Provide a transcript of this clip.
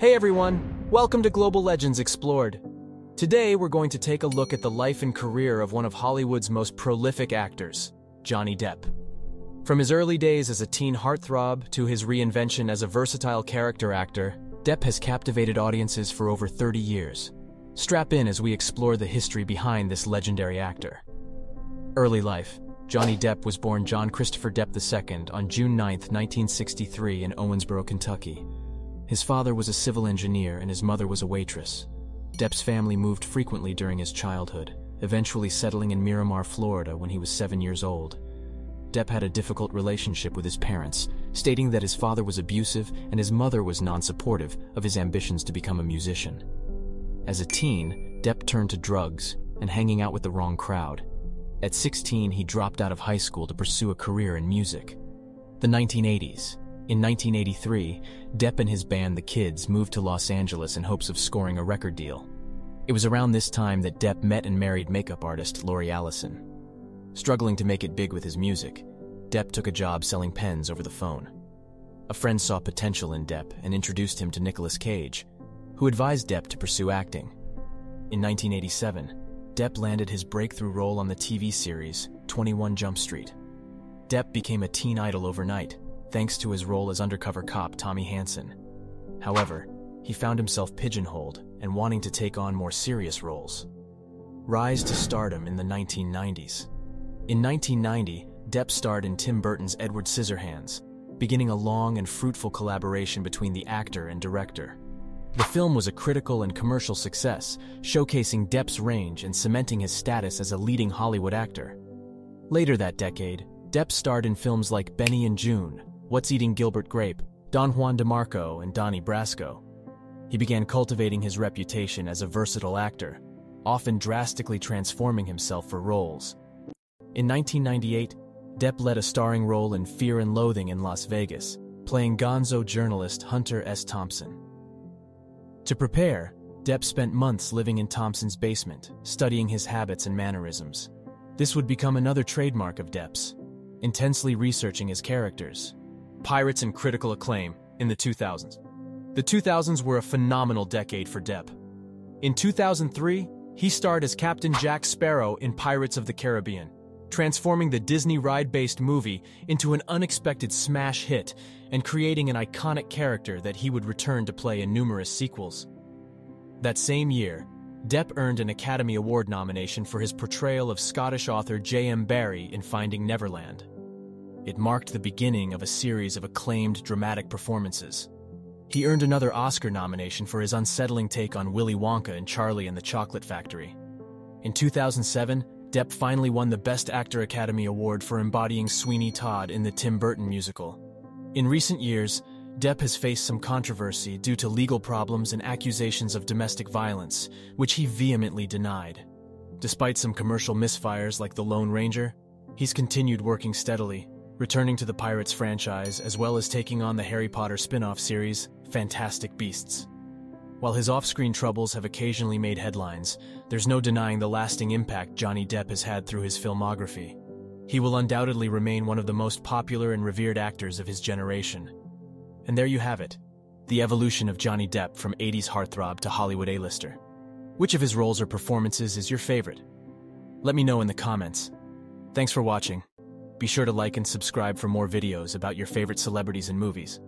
Hey everyone, welcome to Global Legends Explored. Today we're going to take a look at the life and career of one of Hollywood's most prolific actors, Johnny Depp. From his early days as a teen heartthrob to his reinvention as a versatile character actor, Depp has captivated audiences for over 30 years. Strap in as we explore the history behind this legendary actor. Early life Johnny Depp was born John Christopher Depp II on June 9, 1963 in Owensboro, Kentucky. His father was a civil engineer and his mother was a waitress. Depp's family moved frequently during his childhood, eventually settling in Miramar, Florida when he was seven years old. Depp had a difficult relationship with his parents, stating that his father was abusive and his mother was non-supportive of his ambitions to become a musician. As a teen, Depp turned to drugs and hanging out with the wrong crowd. At 16, he dropped out of high school to pursue a career in music. The 1980s. In 1983, Depp and his band The Kids moved to Los Angeles in hopes of scoring a record deal. It was around this time that Depp met and married makeup artist Lori Allison. Struggling to make it big with his music, Depp took a job selling pens over the phone. A friend saw potential in Depp and introduced him to Nicolas Cage, who advised Depp to pursue acting. In 1987, Depp landed his breakthrough role on the TV series 21 Jump Street. Depp became a teen idol overnight, thanks to his role as undercover cop Tommy Hanson. However, he found himself pigeonholed and wanting to take on more serious roles. Rise to stardom in the 1990s. In 1990, Depp starred in Tim Burton's Edward Scissorhands, beginning a long and fruitful collaboration between the actor and director. The film was a critical and commercial success, showcasing Depp's range and cementing his status as a leading Hollywood actor. Later that decade, Depp starred in films like Benny and Joon, What's Eating Gilbert Grape, Don Juan DeMarco, and Donnie Brasco. He began cultivating his reputation as a versatile actor, often drastically transforming himself for roles. In 1998, Depp led a starring role in Fear and Loathing in Las Vegas, playing gonzo journalist Hunter S. Thompson. To prepare, Depp spent months living in Thompson's basement, studying his habits and mannerisms. This would become another trademark of Depp's, intensely researching his characters, pirates and critical acclaim in the 2000s. The 2000s were a phenomenal decade for Depp. In 2003, he starred as Captain Jack Sparrow in Pirates of the Caribbean, transforming the Disney ride-based movie into an unexpected smash hit and creating an iconic character that he would return to play in numerous sequels. That same year, Depp earned an Academy Award nomination for his portrayal of Scottish author J.M. Barrie in Finding Neverland. It marked the beginning of a series of acclaimed dramatic performances. He earned another Oscar nomination for his unsettling take on Willy Wonka and Charlie and the Chocolate Factory. In 2007, Depp finally won the Best Actor Academy Award for embodying Sweeney Todd in the Tim Burton musical. In recent years, Depp has faced some controversy due to legal problems and accusations of domestic violence, which he vehemently denied. Despite some commercial misfires like The Lone Ranger, he's continued working steadily, returning to the Pirates franchise as well as taking on the Harry Potter spin-off series, Fantastic Beasts. While his off-screen troubles have occasionally made headlines, there's no denying the lasting impact Johnny Depp has had through his filmography. He will undoubtedly remain one of the most popular and revered actors of his generation. And there you have it, the evolution of Johnny Depp from 80s heartthrob to Hollywood A-lister. Which of his roles or performances is your favorite? Let me know in the comments. Thanks for watching. Be sure to like and subscribe for more videos about your favorite celebrities and movies.